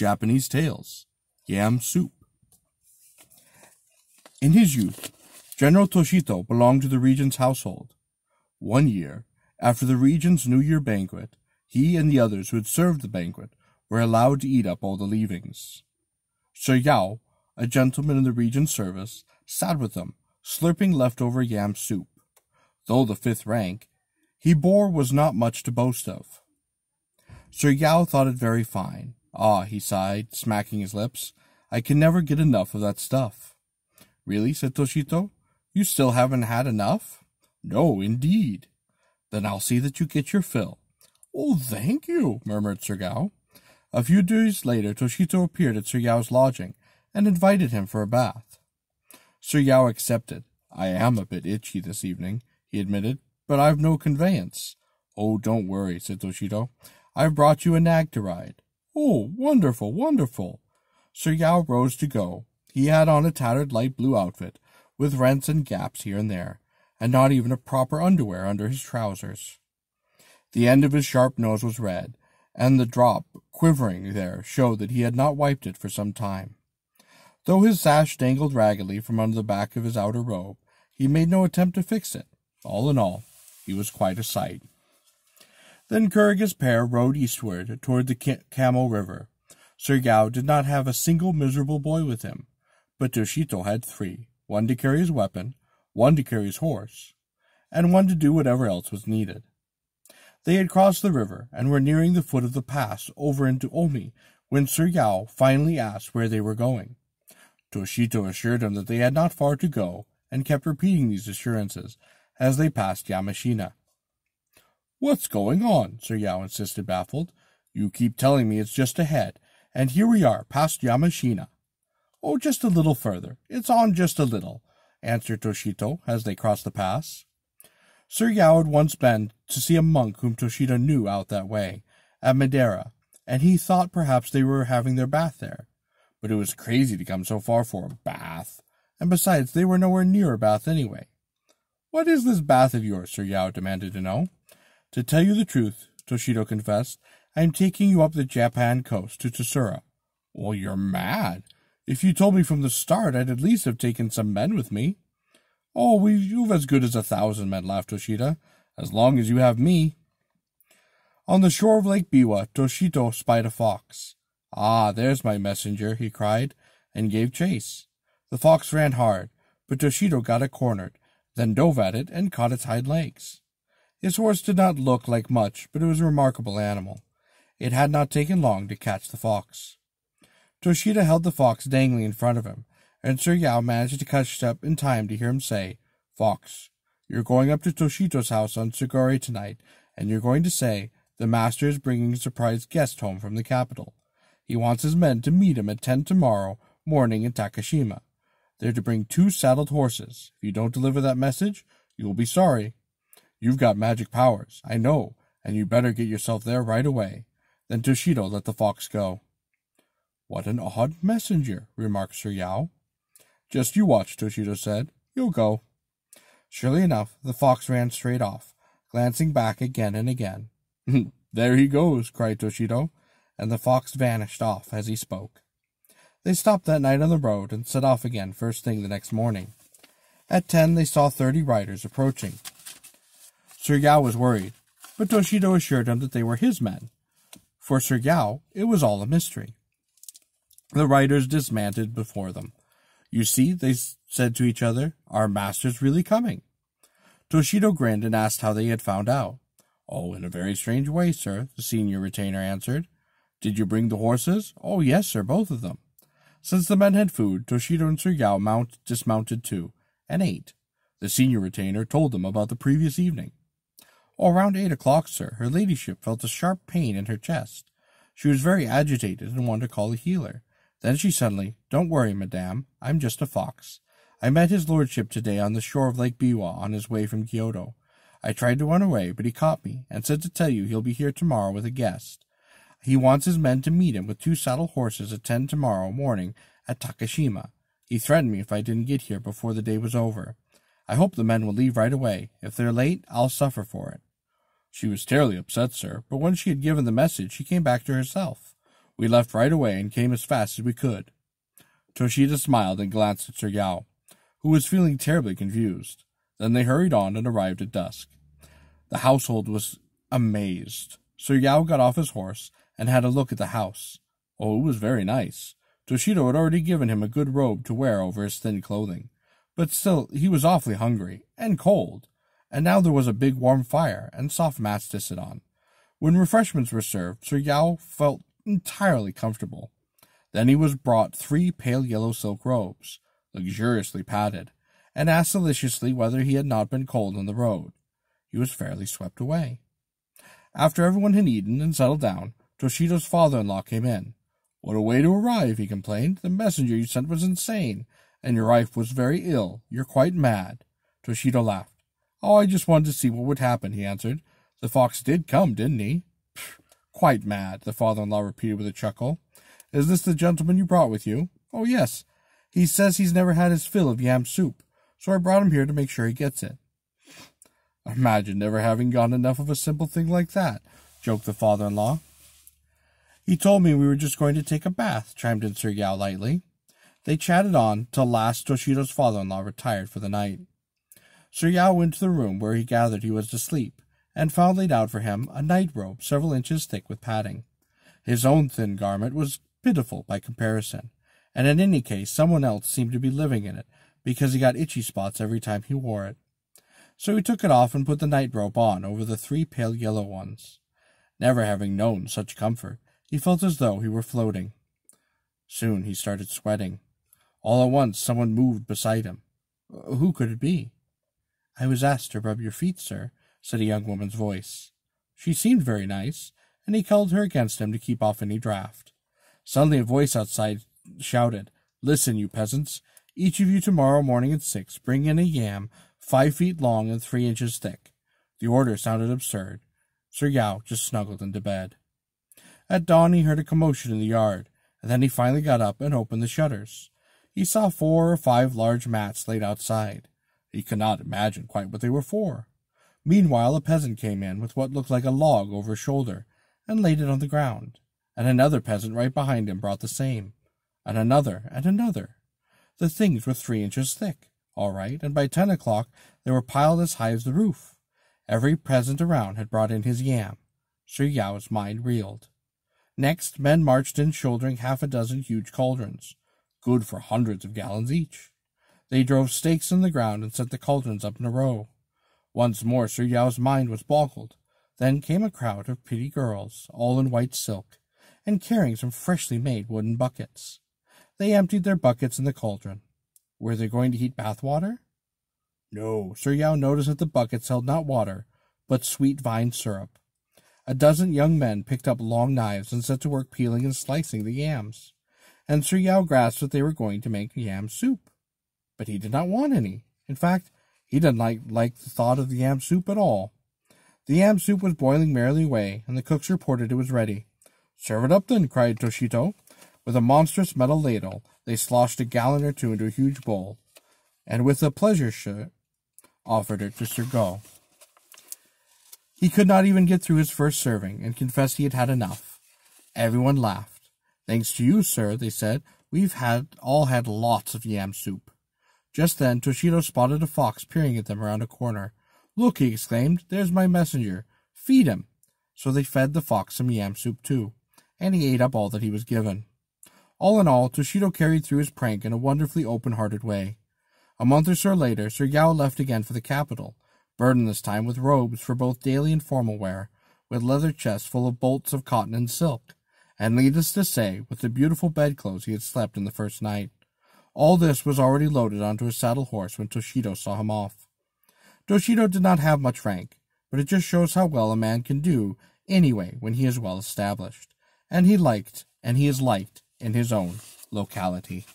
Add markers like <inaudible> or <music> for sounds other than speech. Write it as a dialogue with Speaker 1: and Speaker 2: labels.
Speaker 1: Japanese Tales Yam Soup. In his youth, General Toshito belonged to the regent's household. One year, after the regent's New Year banquet, he and the others who had served the banquet were allowed to eat up all the leavings. Sir Yao, a gentleman in the regent's service, sat with them, slurping leftover yam soup. Though the fifth rank, he bore was not much to boast of. Sir Yao thought it very fine. Ah, he sighed, smacking his lips, I can never get enough of that stuff. Really? said Toshito. You still haven't had enough? No, indeed. Then I'll see that you get your fill. Oh, thank you, murmured Sir Yao. A few days later, Toshito appeared at Sir Yao's lodging and invited him for a bath. Sir Yao accepted. I am a bit itchy this evening, he admitted, but I've no conveyance. Oh, don't worry, said Toshito. I've brought you a nag to ride. Oh, wonderful, wonderful. Sir Yao rose to go. He had on a tattered light blue outfit, with rents and gaps here and there, and not even a proper underwear under his trousers. The end of his sharp nose was red, and the drop quivering there showed that he had not wiped it for some time. Though his sash dangled raggedly from under the back of his outer robe, he made no attempt to fix it. All in all, he was quite a sight. Then Kura's pair rode eastward toward the Kamo River. Sir Yao did not have a single miserable boy with him, but Toshito had three, one to carry his weapon, one to carry his horse, and one to do whatever else was needed. They had crossed the river and were nearing the foot of the pass over into Omi when Sir Yao finally asked where they were going. Toshito assured him that they had not far to go and kept repeating these assurances as they passed Yamashina. What's going on? Sir Yao insisted, baffled. You keep telling me it's just ahead, and here we are, past Yamashina. Oh, just a little further. It's on just a little, answered Toshito as they crossed the pass. Sir Yao had once been to see a monk whom Toshito knew out that way, at Miidera, and he thought perhaps they were having their bath there. But it was crazy to come so far for a bath, and besides, they were nowhere near a bath anyway. What is this bath of yours? Sir Yao demanded to know. To tell you the truth, Toshito confessed, I am taking you up the Japan coast to Tsuruga. Well, you're mad. If you told me from the start, I'd at least have taken some men with me. Oh, we, you've as good as a thousand men, laughed Toshito, as long as you have me. On the shore of Lake Biwa, Toshito spied a fox. Ah, there's my messenger, he cried, and gave chase. The fox ran hard, but Toshito got it cornered, then dove at it and caught its hind legs. His horse did not look like much, but it was a remarkable animal. It had not taken long to catch the fox. Toshito held the fox dangling in front of him, and Sir Yao managed to catch up in time to hear him say, Fox, you're going up to Toshito's house on Sugore tonight, and you're going to say, the master is bringing a surprise guest home from the capital. He wants his men to meet him at ten tomorrow morning in Takashima. They're to bring two saddled horses. If you don't deliver that message, you will be sorry. You've got magic powers, I know, and you better get yourself there right away. Then Toshito let the fox go. What an odd messenger, remarked Sir Yao. Just you watch, Toshito said. You'll go. Surely enough, the fox ran straight off, glancing back again and again. <laughs> there he goes, cried Toshito, and the fox vanished off as he spoke. They stopped that night on the road and set off again first thing the next morning. At ten, they saw thirty riders approaching. Sir Yao was worried, but Toshito assured him that they were his men. For Sir Yao, it was all a mystery. The riders dismounted before them. You see, they said to each other, our master's really coming. Toshito grinned and asked how they had found out. Oh, in a very strange way, sir, the senior retainer answered. Did you bring the horses? Oh, yes, sir, both of them. Since the men had food, Toshito and Sir Yao mount, dismounted too, and ate. The senior retainer told them about the previous evening. Oh, around eight o'clock, sir, her ladyship felt a sharp pain in her chest. She was very agitated and wanted to call a healer. Then she suddenly, Don't worry, madame, I'm just a fox. I met his lordship today on the shore of Lake Biwa on his way from Kyoto. I tried to run away, but he caught me and said to tell you he'll be here tomorrow with a guest. He wants his men to meet him with two saddle horses at ten tomorrow morning at Takashima. He threatened me if I didn't get here before the day was over. I hope the men will leave right away. If they're late, I'll suffer for it. She was terribly upset, sir, but when she had given the message, she came back to herself. We left right away and came as fast as we could. Toshito smiled and glanced at Sir Yao, who was feeling terribly confused. Then they hurried on and arrived at dusk. The household was amazed. Sir Yao got off his horse and had a look at the house. Oh, it was very nice. Toshito had already given him a good robe to wear over his thin clothing. But still, he was awfully hungry and cold, and now there was a big warm fire and soft mats to sit on. When refreshments were served, Sir Yao felt entirely comfortable. Then he was brought three pale yellow silk robes, luxuriously padded, and asked solicitously whether he had not been cold on the road. He was fairly swept away. After everyone had eaten and settled down, Toshito's father-in-law came in. What a way to arrive, he complained. The messenger you sent was insane, and your wife was very ill. You're quite mad. Toshito laughed. Oh, I just wanted to see what would happen, he answered. The fox did come, didn't he? Quite mad, the father-in-law repeated with a chuckle. Is this the gentleman you brought with you? Oh, yes. He says he's never had his fill of yam soup, so I brought him here to make sure he gets it. Imagine never having got enough of a simple thing like that, joked the father-in-law. He told me we were just going to take a bath, chimed in Sir Yao lightly. They chatted on till last Toshito's father-in-law retired for the night. Sir Yao went to the room where he gathered he was to sleep, and found laid out for him a night robe several inches thick with padding. His own thin garment was pitiful by comparison, and in any case someone else seemed to be living in it, because he got itchy spots every time he wore it. So he took it off and put the night robe on over the three pale yellow ones. Never having known such comfort, he felt as though he were floating. Soon he started sweating. All at once someone moved beside him. Who could it be? I was asked to rub your feet, sir, said a young woman's voice. She seemed very nice, and he cuddled her against him to keep off any draught. Suddenly a voice outside shouted, Listen, you peasants, each of you tomorrow morning at six bring in a yam five feet long and three inches thick. The order sounded absurd. Sir Yao just snuggled into bed. At dawn he heard a commotion in the yard, and then he finally got up and opened the shutters. He saw four or five large mats laid outside. He could not imagine quite what they were for. Meanwhile a peasant came in with what looked like a log over his shoulder, and laid it on the ground, and another peasant right behind him brought the same, and another, and another. The things were three inches thick, all right, and by ten o'clock they were piled as high as the roof. Every peasant around had brought in his yam. Sir Yao's mind reeled. Next, men marched in shouldering half a dozen huge cauldrons, good for hundreds of gallons each. They drove stakes in the ground and set the cauldrons up in a row. Once more Sir Yao's mind was boggled. Then came a crowd of pretty girls, all in white silk, and carrying some freshly made wooden buckets. They emptied their buckets in the cauldron. Were they going to heat bath water? No, Sir Yao noticed that the buckets held not water, but sweet vine syrup. A dozen young men picked up long knives and set to work peeling and slicing the yams, and Sir Yao grasped that they were going to make yam soup. But he did not want any. In fact, he didn't like, like the thought of the yam soup at all. The yam soup was boiling merrily away, and the cooks reported it was ready. Serve it up then, cried Toshito. With a monstrous metal ladle, they sloshed a gallon or two into a huge bowl, and with a pleasure shirt offered it to Sir Go. He could not even get through his first serving, and confessed he had had enough. Everyone laughed. Thanks to you, sir, they said, we've had all had lots of yam soup. Just then Toshito spotted a fox peering at them around a corner. Look, he exclaimed, there's my messenger. Feed him. So they fed the fox some yam soup too, and he ate up all that he was given. All in all, Toshito carried through his prank in a wonderfully open-hearted way. A month or so later, Sir Yao left again for the capital, burdened this time with robes for both daily and formal wear, with leather chests full of bolts of cotton and silk, and needless to say, with the beautiful bedclothes he had slept in the first night. All this was already loaded onto his saddle horse when Toshito saw him off. Toshito did not have much rank, but it just shows how well a man can do anyway when he is well established, and he liked, and he is liked in his own locality.